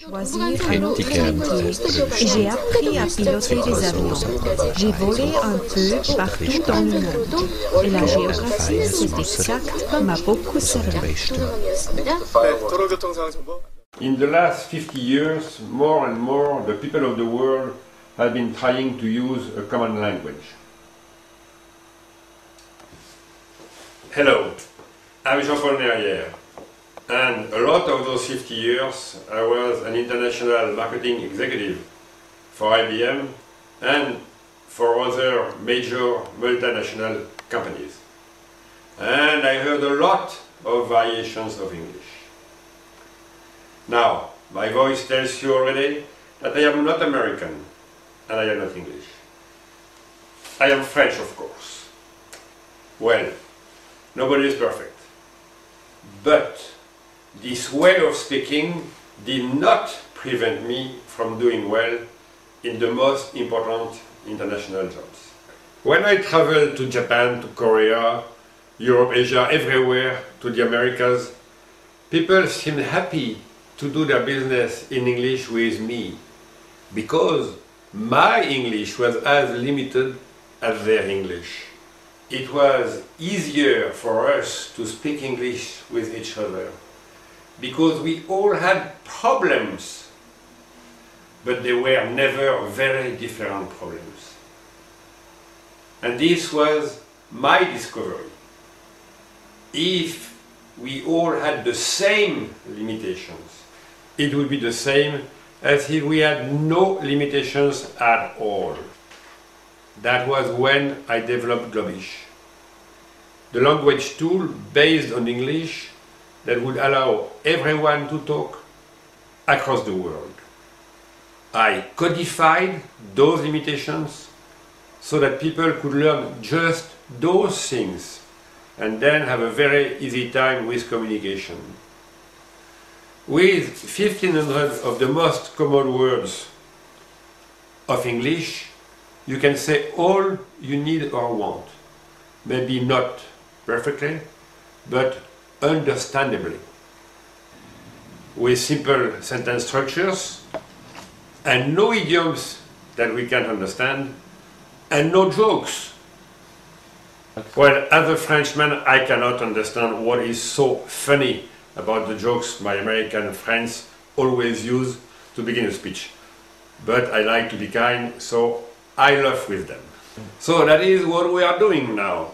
choisir un autre métier et j'ai appris à piloter des avions. J'ai volé un peu partout dans le monde. Et la géographie, c'est exact, m'a beaucoup servi. In the last 50 years, more and more the people of the world have been trying to use a common language. Hello, I'm Jean-Paul Derrière. And a lot of those 50 years, I was an international marketing executive for IBM and for other major multinational companies. And I heard a lot of variations of English. Now, my voice tells you already that I am not American and I am not English. I am French, of course. Well, nobody is perfect. But this way of speaking did not prevent me from doing well in the most important international jobs. When I traveled to Japan, to Korea, Europe, Asia, everywhere, to the Americas, people seemed happy to do their business in English with me because my English was as limited as their English. It was easier for us to speak English with each other because we all had problems, but they were never very different problems. And this was my discovery. If we all had the same limitations, it would be the same as if we had no limitations at all. That was when I developed Globish, the language tool based on English that would allow everyone to talk across the world. I codified those limitations so that people could learn just those things and then have a very easy time with communication. With 1500 of the most common words of English, you can say all you need or want. Maybe not perfectly, but understandably. With simple sentence structures and no idioms that we can't understand and no jokes. Well, as a Frenchman, I cannot understand what is so funny about the jokes my American friends always use to begin a speech. But I like to be kind, so I laugh with them. Mm. So that is what we are doing now.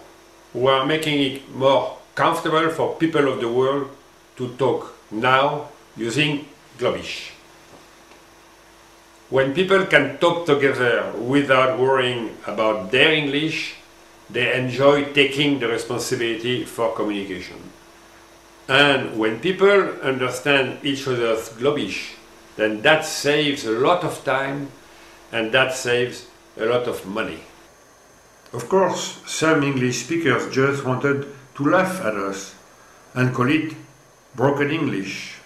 We are making it more comfortable for people of the world to talk now using Globish. When people can talk together without worrying about their English, they enjoy taking the responsibility for communication. And when people understand each other's Globish, then that saves a lot of time and that saves a lot of money. Of course, some English speakers just wanted to laugh at us and call it broken English.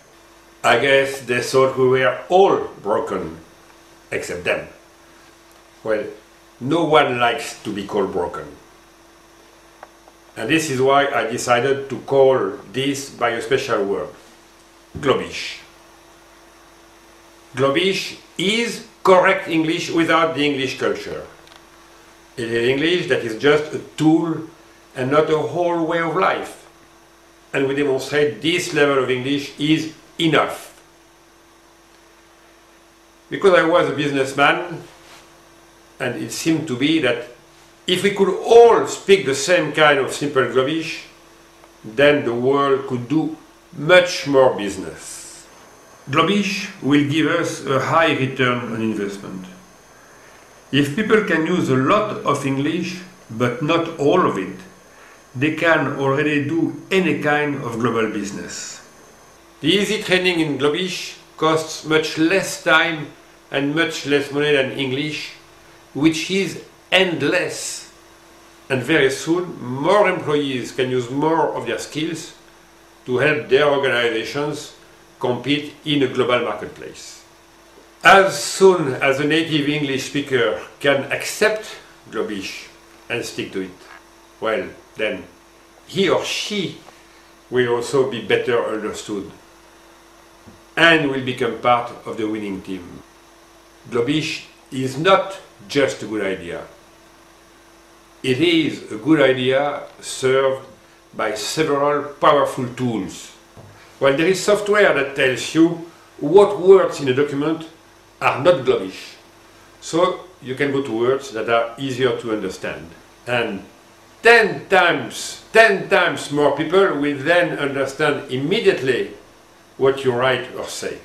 I guess they thought we were all broken, except them. Well, no one likes to be called broken. And this is why I decided to call this by a special word, globish. Globish is correct English without the English culture. It is English that is just a tool and not a whole way of life. And we demonstrate this level of English is enough. Because I was a businessman, and it seemed to be that if we could all speak the same kind of simple Globish, then the world could do much more business. Globish will give us a high return on investment. If people can use a lot of English, but not all of it, they can already do any kind of global business. The easy training in Globish costs much less time and much less money than English, which is endless. And very soon, more employees can use more of their skills to help their organizations compete in a global marketplace. As soon as a native English speaker can accept Globish and stick to it, well, then he or she will also be better understood. and will become part of the winning team. Globish is not just a good idea. It is a good idea served by several powerful tools. Well, there is software that tells you what words in a document are not Globish. So you can go to words that are easier to understand. And 10 times, 10 times more people will then understand immediately what you write or say.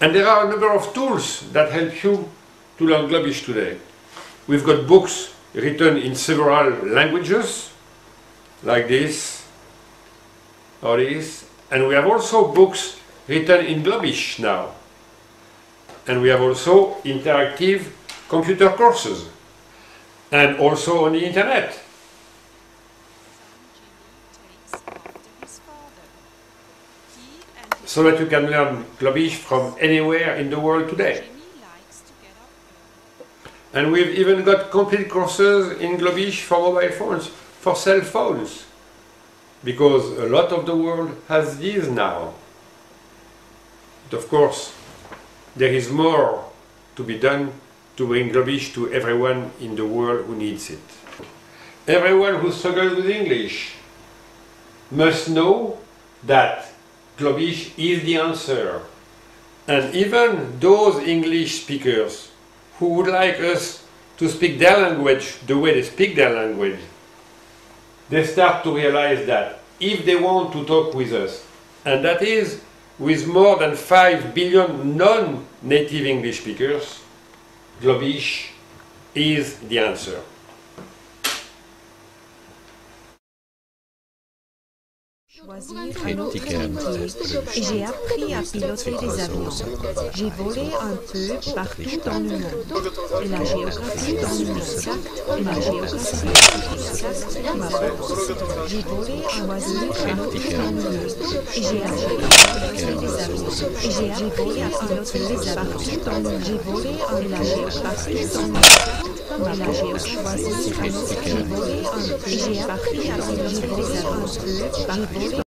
And there are a number of tools that help you to learn Globish today. We've got books written in several languages, like this or this, and we have also books written in Globish now. And we have also interactive computer courses, and also on the internet. so that you can learn Globish from anywhere in the world today. And we've even got complete courses in Globish for mobile phones, for cell phones, because a lot of the world has these now. But of course, there is more to be done to bring Globish to everyone in the world who needs it. Everyone who struggles with English must know that Globish is the answer. And even those English speakers who would like us to speak their language the way they speak their language, they start to realize that if they want to talk with us, and that is with more than 5 billion non-native English speakers, Globish is the answer. et j'ai appris à piloter des avions. J'ai volé un peu partout dans le monde. Et la géographie dans le monde. Et la géographie exacte m'a J'ai volé un choisir un autre métier et j'ai appris j'ai volé un autre lézard. J'ai volé un lâché parce que son ma lâché choisi ses J'ai volé un lézard. J'ai volé